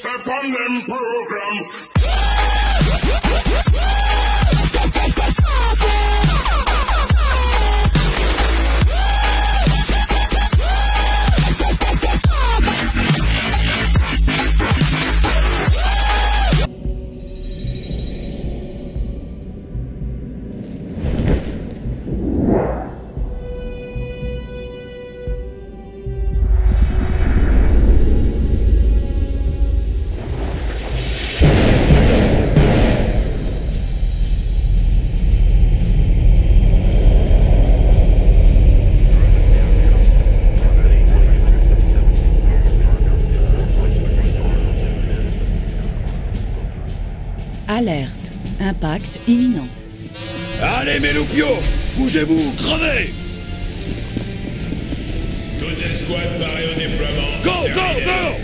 step on them program. Alerte. Impact imminent. Allez, mes loupiaux Bougez-vous Crevez Toute escouade parée au déploiement. Go, go, go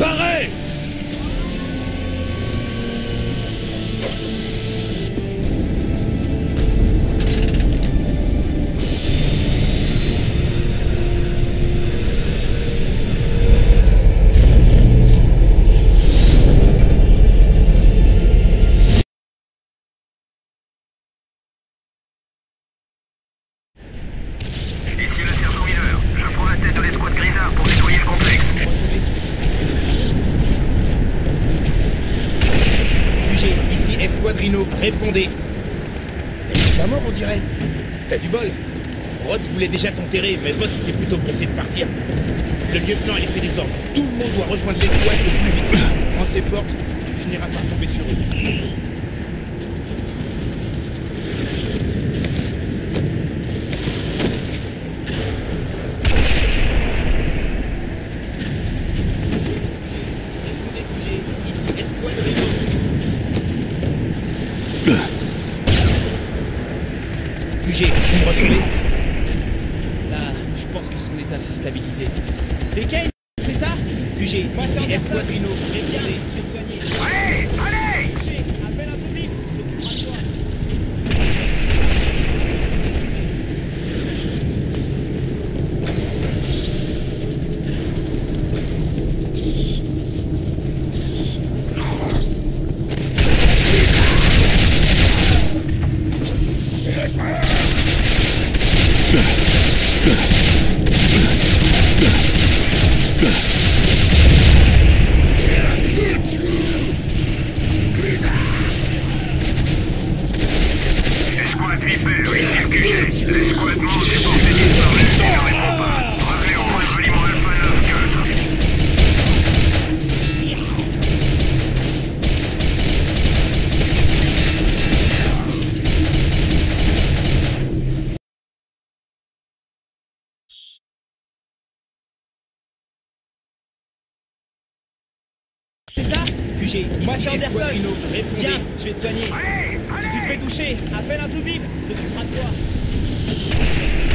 Parez répondez. C'est pas mort, on dirait. T'as du bol. Rhodes voulait déjà t'enterrer, mais Voss était plutôt pressé de partir. Le lieutenant a laissé des ordres. Tout le monde doit rejoindre l'escouade le plus vite. Prends ses portes, tu finiras par tomber sur eux. QG, vous me recevez Là, je pense que son état s'est stabilisé. DK, c'est ça? QG, ici Esquadrino. Viens, Répondez. je vais Anderson. Viens, je vais te soigner. Allez, Si tu te fais toucher, appelle un tout-bib, s'occupera de toi.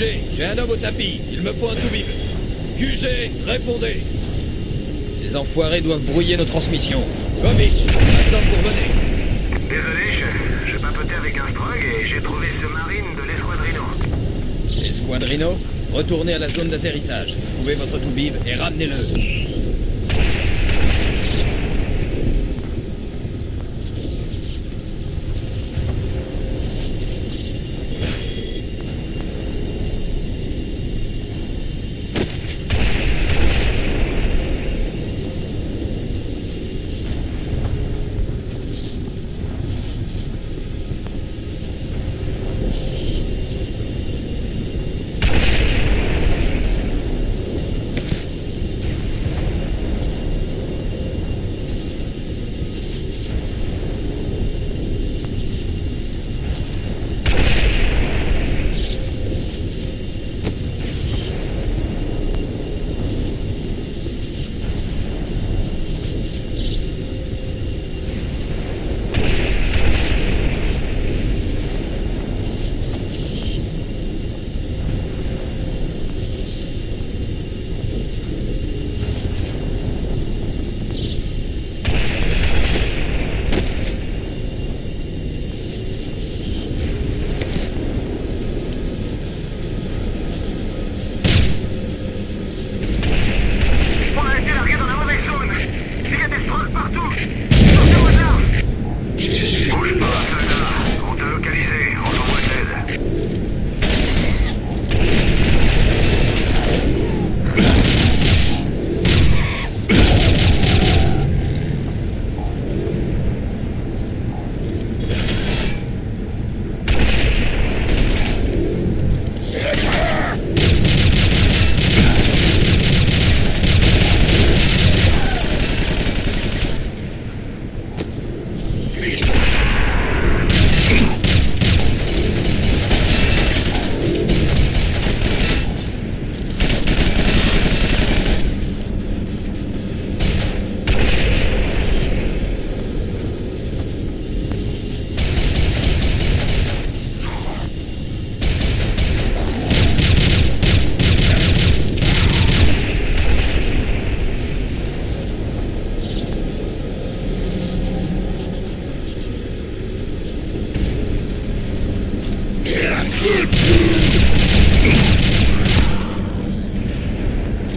QG, j'ai un homme au tapis. Il me faut un tout-bib. QG, répondez. Ces enfoirés doivent brouiller nos transmissions. Govic, maintenant revenez. Désolé, chef. Je papotais avec un strog et j'ai trouvé ce marine de l'esquadrino. Esquadrino, retournez à la zone d'atterrissage. Trouvez votre tout-bib et ramenez-le.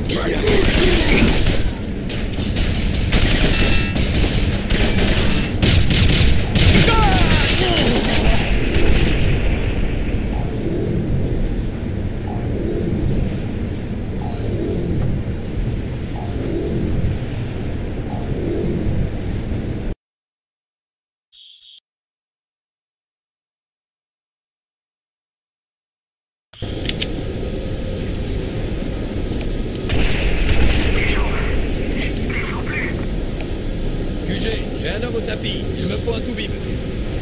Yeah. QG, j'ai un homme au tapis. Il me faut un tout-bib.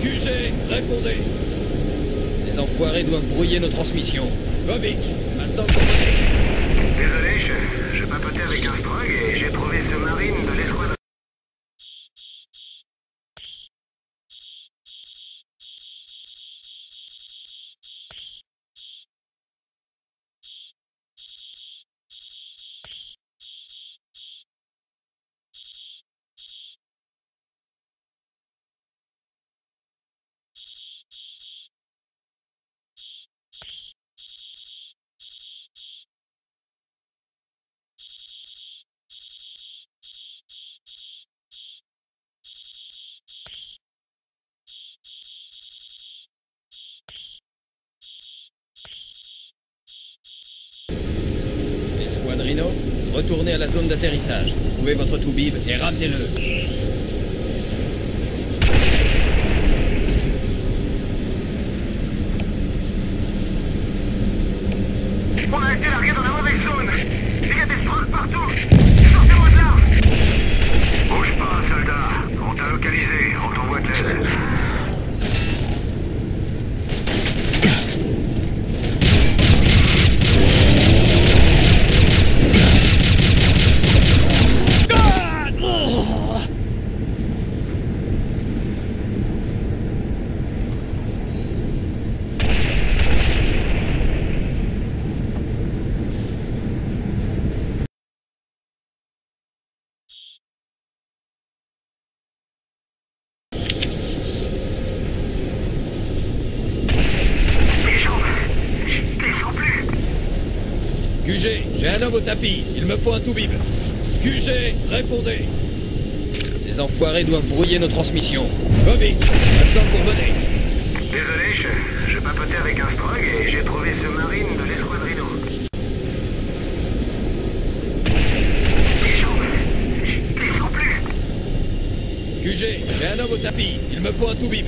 QG, répondez. Ces enfoirés doivent brouiller nos transmissions. Govic, maintenant. Désolé, chef. Je papotais avec un strog et j'ai trouvé ce marine de l'esquadrino. Retournez à la zone d'atterrissage. Trouvez votre tout-bib et ramenez-le. On a été largué dans la mauvaise zone. Il y a des strogs partout. Sortez-moi de là. Bouge pas, soldat. On t'a localisé. On t'envoie de l'aide. Au tapis. Il me faut un tout-bib. QG, répondez. Ces enfoirés doivent brouiller nos transmissions. Kovic, maintenant que vous revenez. Désolé, chef. Je papotais avec un strog et j'ai trouvé ce marine de l'esquadrino. Les jambes, je les sens plus. QG, j'ai un homme au tapis. Il me faut un tout-bib.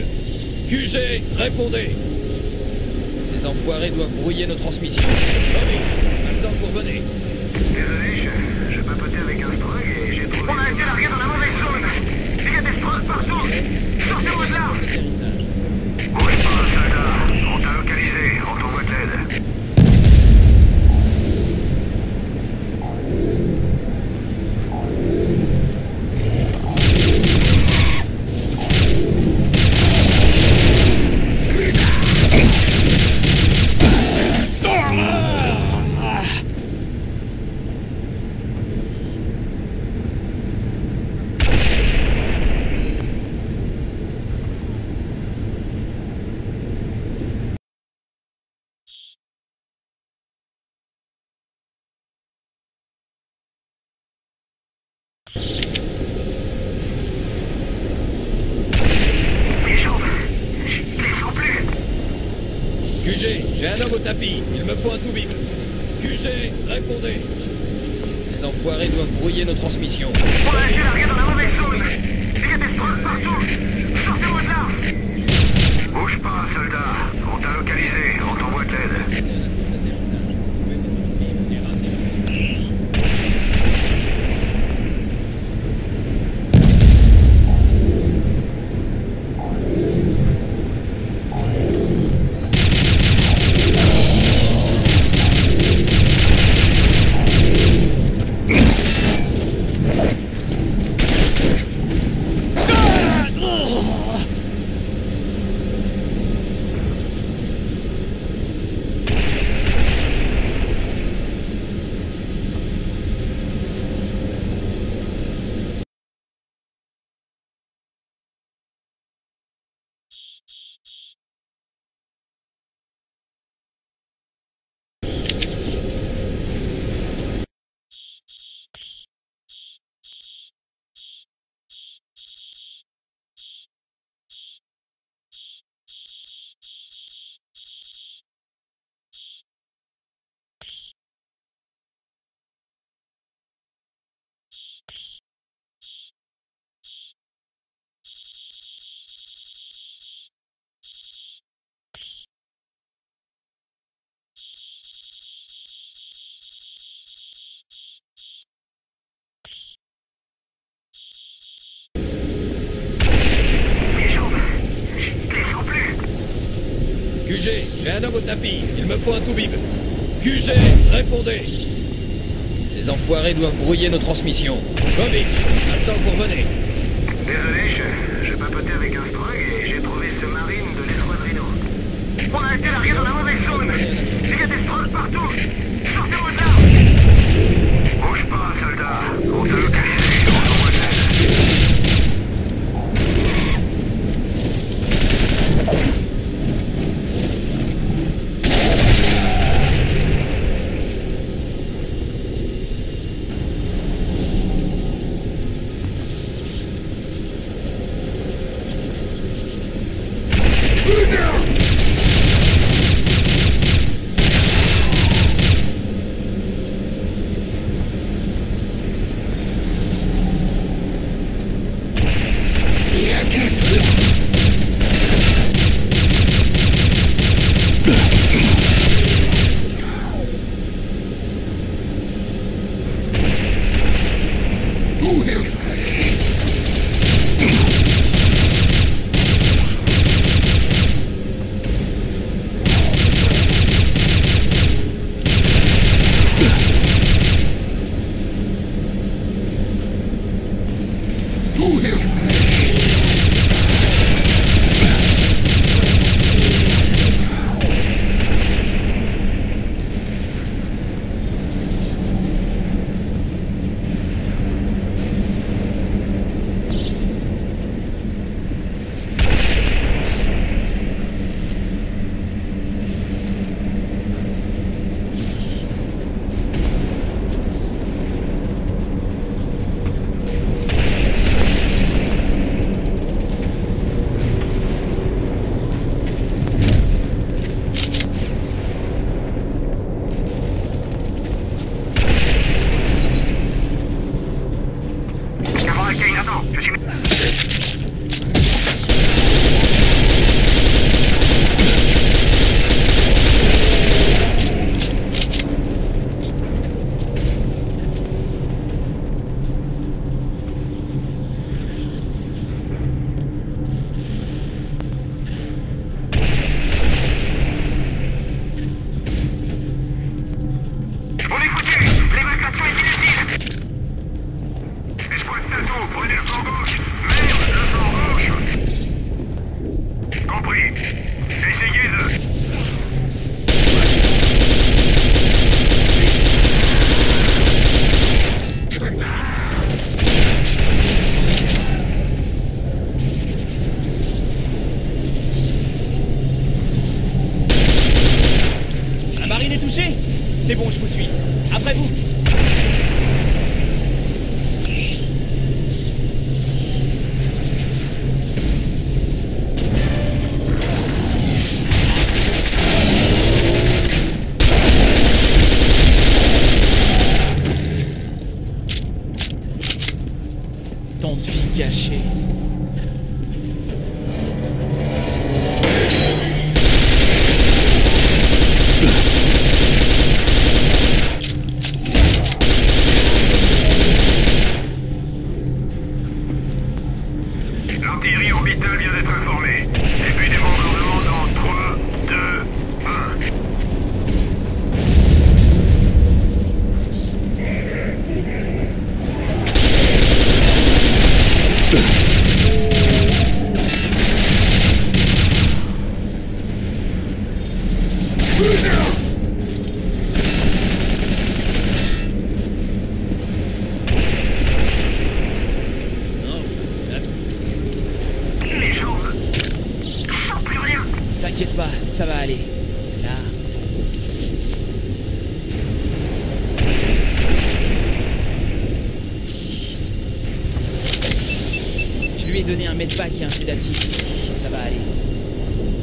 QG, répondez. Ces enfoirés doivent brouiller nos transmissions. Kovic, maintenant que vous revenez. Désolé, chef. Je papotais avec un strog et j'ai trouvé On a été largué dans la mauvaise zone. Il y a des strogs partout. Sortez-moi de là. Bouge pas, soldat. On t'a localisé. On Il me faut un tout-bib. QG, répondez. Ces enfoirés doivent brouiller nos transmissions. On a été largué dans la mauvaise zone. Des strogs partout. Sortez-moi de là. Bouge pas, soldat. On t'a localisé. On t'envoie de l'aide. Les jambes, je les sens plus. QG, j'ai un homme au tapis. Il me faut un tout-bib. QG, répondez. Ces enfoirés doivent brouiller nos transmissions. Kovic, maintenant vous revenez. Désolé, chef. Je papotais avec un strog et j'ai trouvé ce marine de l'esquadrino. On a été largué dans la mauvaise zone. Il y a des strogs partout. Sortez-moi de là. Bouge pas, soldat.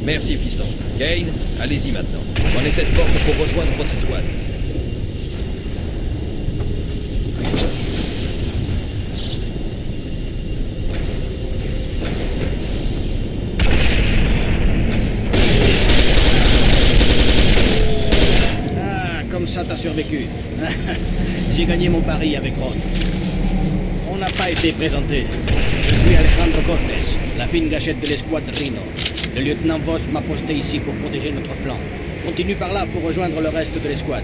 Merci, fiston. Kane, allez-y maintenant. Prenez cette porte pour rejoindre votre escouade. Ah, comme ça t'as survécu. J'ai gagné mon pari avec Ron. On n'a pas été présenté. Je suis Alejandro Cortés, la fine gâchette de l'escouade Rhino. Le lieutenant Voss m'a posté ici pour protéger notre flanc. Continue par là pour rejoindre le reste de l'escouade.